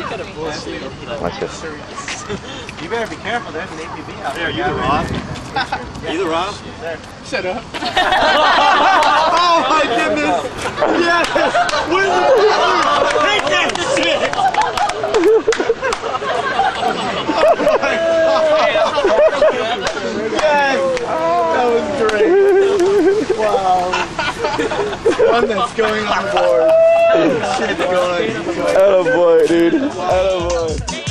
Watch this. you better be careful. There's an APB out there. Yeah, you the Rob? you the Rob? Shut up. oh my goodness! Yes! Where's the people? Take that shit! yes! That was great. Wow. One that's going on board. Oh, shit going on. Dude. Attaboy.